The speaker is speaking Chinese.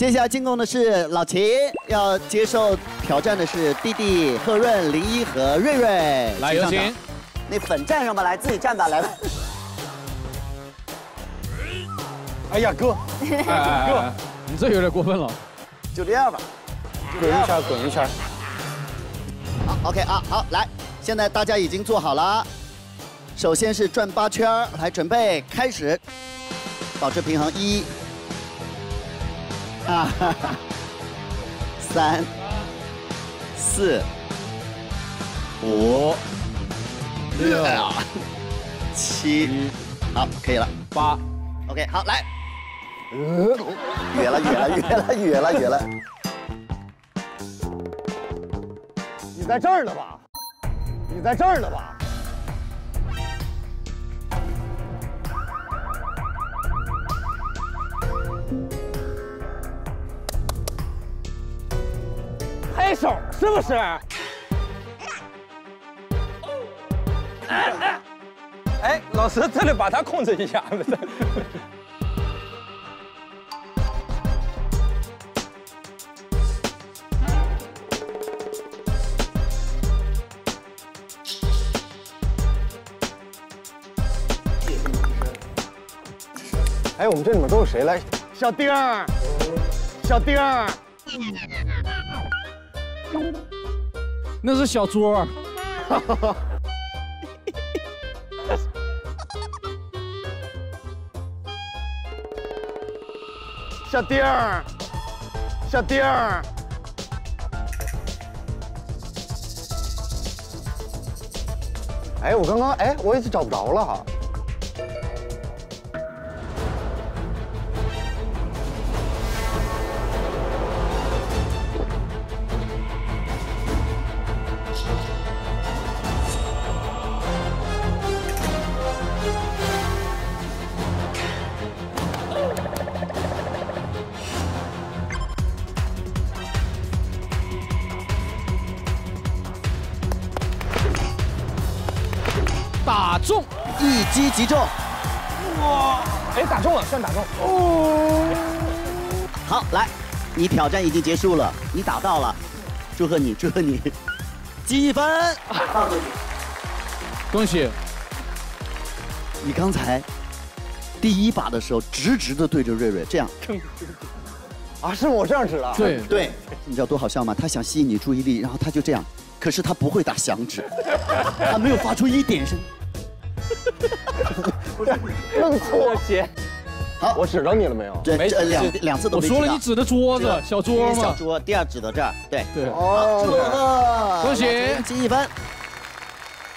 接下来进攻的是老齐，要接受挑战的是弟弟贺润、林一和瑞瑞。来有请。那粉站上吧，来自己站吧，来吧。哎呀，哥，哥，你这有点过分了。就这样吧，滚一圈，滚一圈。好，OK 啊，好，来，现在大家已经做好了。首先是转八圈，来准备开始，保持平衡，一，啊，三，四，五，六，七，好，可以了，八，OK，好，来，远了，远了，远了，远了，远了，你在这儿呢吧？你在这儿呢吧？手是不是？哎哎，老师，这里把他控制一下。哎，我们这里面都是谁来？小丁儿，小丁儿。那是小桌。小丁儿，小丁儿。哎，我刚刚哎，我一直找不着了打中，一击即中。哇！哎，打中了，算打中。哦。好，来，你挑战已经结束了，你打到了，祝贺你，祝贺你，积分。恭喜。你刚才第一把的时候，直直的对着瑞瑞，这样。啊，是我这样指的。对对，你知道多好笑吗？他想吸引你注意力，然后他就这样，可是他不会打响指，他没有发出一点声。不是，弄错姐，好，我指着你了没有？对，两两次都我说了，你指的桌子，小桌小桌，第二指的这儿，对对。哦，恭喜，积一分。